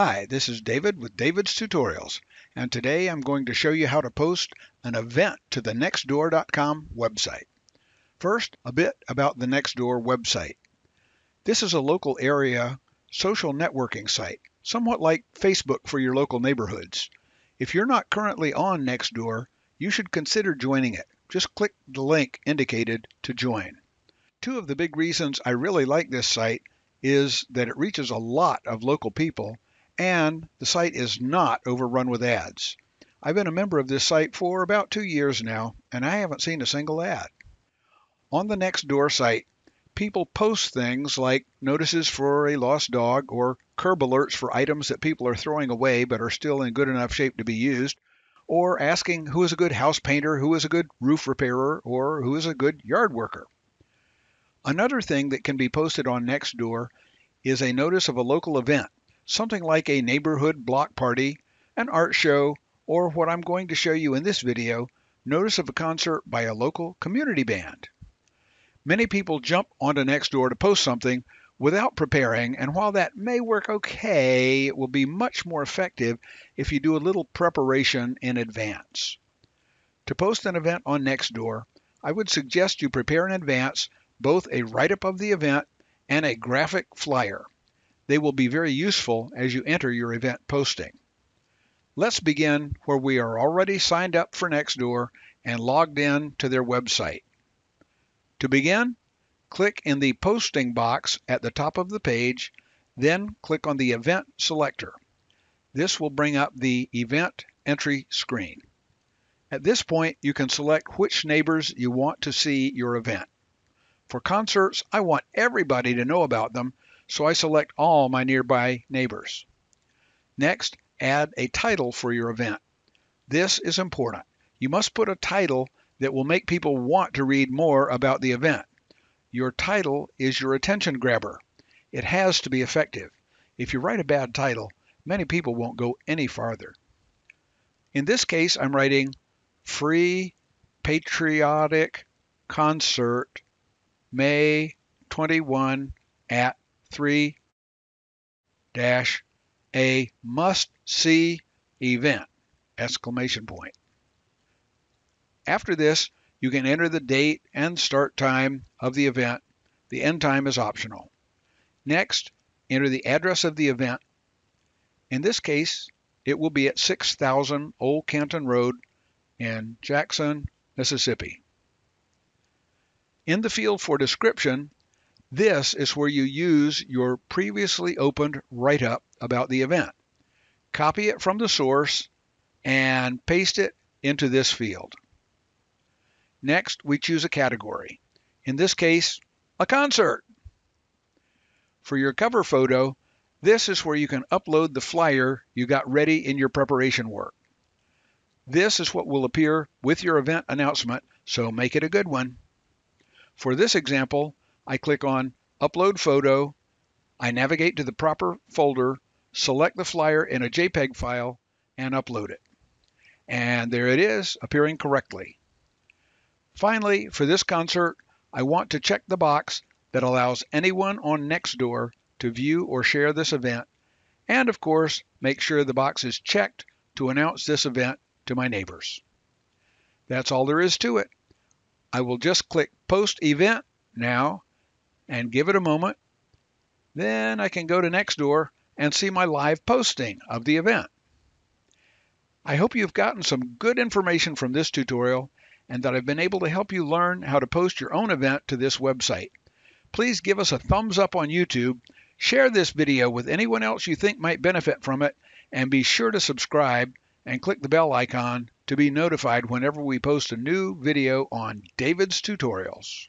Hi, this is David with David's Tutorials, and today I'm going to show you how to post an event to the Nextdoor.com website. First, a bit about the Nextdoor website. This is a local area social networking site, somewhat like Facebook for your local neighborhoods. If you're not currently on Nextdoor, you should consider joining it. Just click the link indicated to join. Two of the big reasons I really like this site is that it reaches a lot of local people and the site is not overrun with ads. I've been a member of this site for about two years now, and I haven't seen a single ad. On the Nextdoor site, people post things like notices for a lost dog or curb alerts for items that people are throwing away but are still in good enough shape to be used, or asking who is a good house painter, who is a good roof repairer, or who is a good yard worker. Another thing that can be posted on Nextdoor is a notice of a local event something like a neighborhood block party, an art show, or what I'm going to show you in this video, notice of a concert by a local community band. Many people jump onto Nextdoor to post something without preparing, and while that may work okay, it will be much more effective if you do a little preparation in advance. To post an event on Nextdoor, I would suggest you prepare in advance both a write-up of the event and a graphic flyer. They will be very useful as you enter your event posting. Let's begin where we are already signed up for Nextdoor and logged in to their website. To begin, click in the posting box at the top of the page, then click on the event selector. This will bring up the event entry screen. At this point, you can select which neighbors you want to see your event. For concerts, I want everybody to know about them, so I select all my nearby neighbors. Next, add a title for your event. This is important. You must put a title that will make people want to read more about the event. Your title is your attention grabber. It has to be effective. If you write a bad title, many people won't go any farther. In this case, I'm writing Free Patriotic Concert May 21 at 3 dash a must see event exclamation point. After this, you can enter the date and start time of the event. The end time is optional. Next, enter the address of the event. In this case, it will be at 6000 Old Canton Road in Jackson, Mississippi. In the field for description, this is where you use your previously opened write-up about the event. Copy it from the source and paste it into this field. Next, we choose a category. In this case, a concert. For your cover photo, this is where you can upload the flyer you got ready in your preparation work. This is what will appear with your event announcement, so make it a good one. For this example, I click on Upload Photo. I navigate to the proper folder, select the flyer in a JPEG file, and upload it. And there it is, appearing correctly. Finally, for this concert, I want to check the box that allows anyone on Nextdoor to view or share this event, and of course, make sure the box is checked to announce this event to my neighbors. That's all there is to it. I will just click Post Event now and give it a moment. Then I can go to Nextdoor and see my live posting of the event. I hope you've gotten some good information from this tutorial and that I've been able to help you learn how to post your own event to this website. Please give us a thumbs up on YouTube, share this video with anyone else you think might benefit from it, and be sure to subscribe and click the bell icon to be notified whenever we post a new video on David's Tutorials.